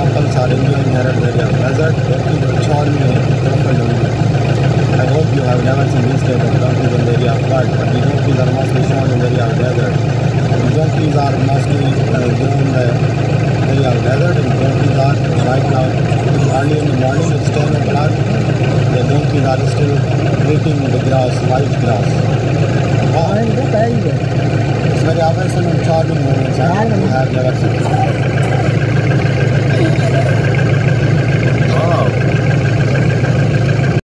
Couples are enjoying here at the area of desert. Donkeys are charming like local donkey. I hope you have never seen this type of donkeys in the area of world, but the donkeys are mostly shown in the area of desert. The donkeys are mostly uh, grown the area of desert and donkeys are right now early in the morning it's 10 o'clock the donkeys are still eating the grass white grass Why? it's very amazing and charming moments I have never seen